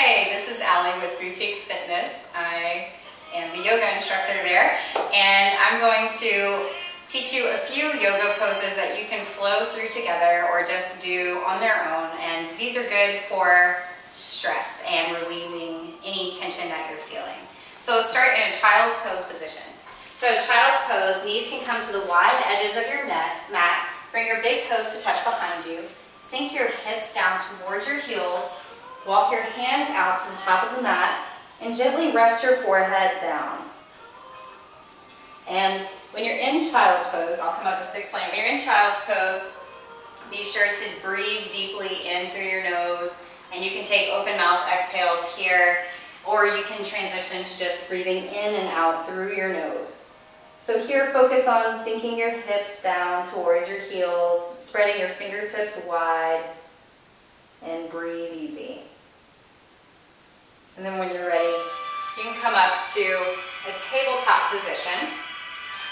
Hey, this is Ali with Bootique Fitness. I am the yoga instructor there, and I'm going to teach you a few yoga poses that you can flow through together or just do on their own. And these are good for stress and relieving any tension that you're feeling. So start in a child's pose position. So child's pose, knees can come to the wide edges of your mat. Bring your big toes to touch behind you. Sink your hips down towards your heels. Walk your hands out to the top of the mat and gently rest your forehead down. And when you're in child's pose, I'll come up just to explain. When you're in child's pose, be sure to breathe deeply in through your nose. And you can take open mouth exhales here, or you can transition to just breathing in and out through your nose. So here, focus on sinking your hips down towards your heels, spreading your fingertips wide, and breathe. And then when you're ready, you can come up to a tabletop position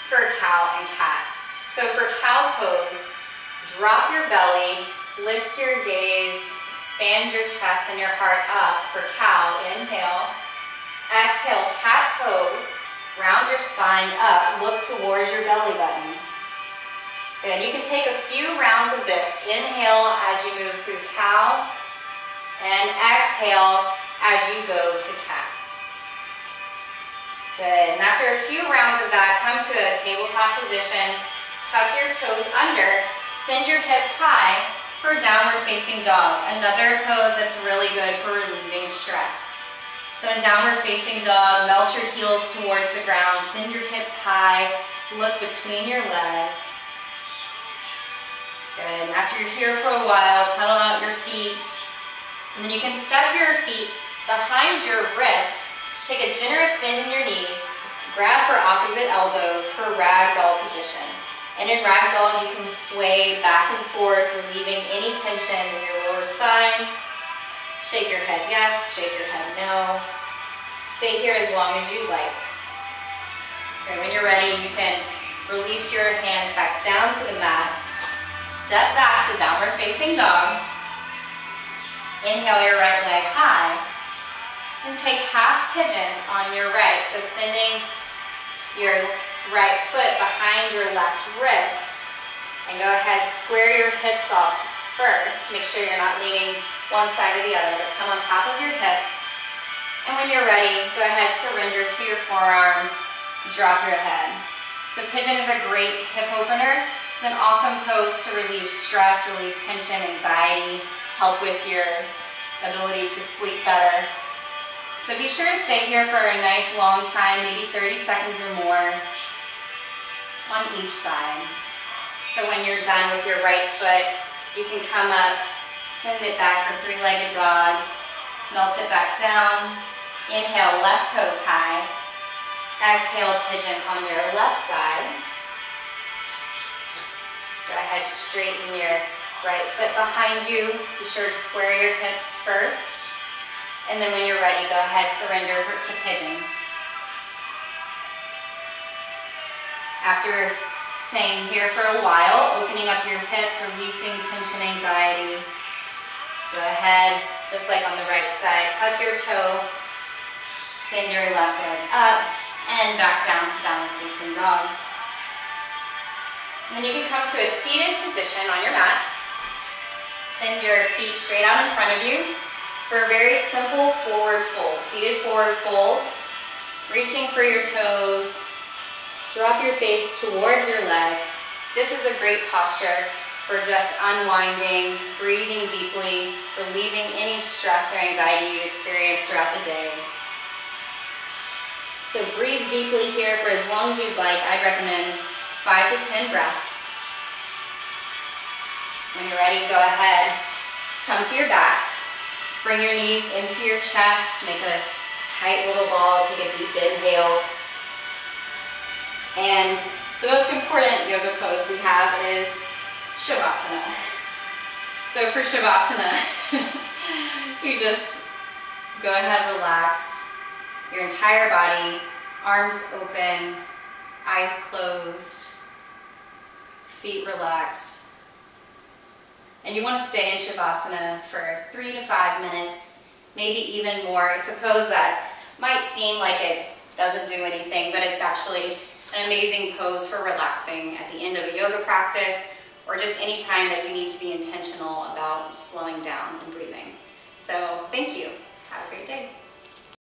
for cow and cat. So for cow pose, drop your belly, lift your gaze, expand your chest and your heart up for cow. Inhale. Exhale, cat pose. Round your spine up. Look towards your belly button. Good. You can take a few rounds of this. Inhale as you move through cow. And exhale as you go to cat. Good. And after a few rounds of that, come to a tabletop position. Tuck your toes under. Send your hips high for downward facing dog. Another pose that's really good for relieving stress. So in downward facing dog, melt your heels towards the ground. Send your hips high. Look between your legs. Good. After you're here for a while, pedal out your feet. And then you can step your feet behind your wrist Take a generous bend in your knees. Grab for opposite elbows for ragdoll position. And in ragdoll, you can sway back and forth, relieving any tension in your lower spine. Shake your head yes, shake your head no. Stay here as long as you like. Okay, when you're ready, you can release your hands back down to the mat. Step back to downward facing dog. Inhale your right leg. And take half pigeon on your right. So sending your right foot behind your left wrist. And go ahead, square your hips off first. Make sure you're not leaning one side or the other, but come on top of your hips. And when you're ready, go ahead, surrender to your forearms, drop your head. So pigeon is a great hip opener. It's an awesome pose to relieve stress, relieve tension, anxiety, help with your ability to sleep better. So be sure to stay here for a nice long time, maybe 30 seconds or more on each side. So when you're done with your right foot, you can come up, send it back for three-legged dog, melt it back down. Inhale, left toes high. Exhale, pigeon on your left side. Go ahead, straighten your right foot behind you. Be sure to square your hips first. And then when you're ready, go ahead, surrender to pigeon. After staying here for a while, opening up your hips, releasing tension, anxiety, go ahead, just like on the right side, tuck your toe, send your left leg up, and back down to downward facing dog. And then you can come to a seated position on your mat. Send your feet straight out in front of you for a very simple forward fold. Seated forward fold, reaching for your toes, drop your face towards your legs. This is a great posture for just unwinding, breathing deeply, relieving any stress or anxiety you experience throughout the day. So breathe deeply here for as long as you'd like. I recommend five to 10 breaths. When you're ready, go ahead. Come to your back. Bring your knees into your chest. Make a tight little ball. Take a deep inhale. And the most important yoga pose we have is Shavasana. So for Shavasana, you just go ahead, relax your entire body, arms open, eyes closed, feet relaxed. And you want to stay in Shavasana for three to five minutes, maybe even more. It's a pose that might seem like it doesn't do anything, but it's actually an amazing pose for relaxing at the end of a yoga practice or just any time that you need to be intentional about slowing down and breathing. So thank you. Have a great day.